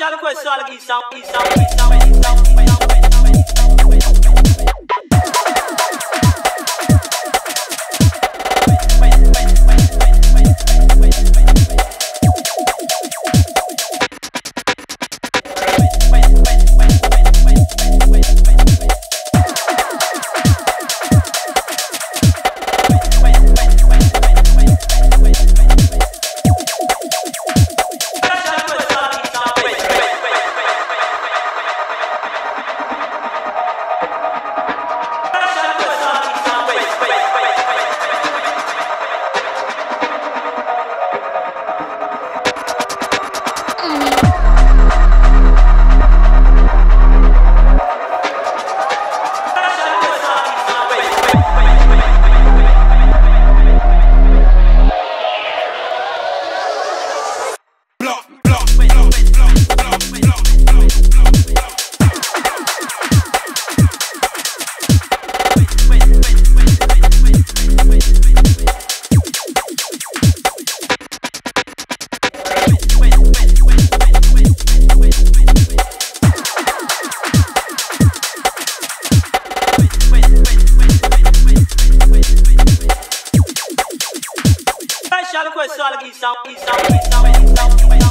小的快杀了，给你杀，给你杀，给你杀，给你杀，给你杀。Shall we go? Shall we? Shall we? Shall we? Shall we?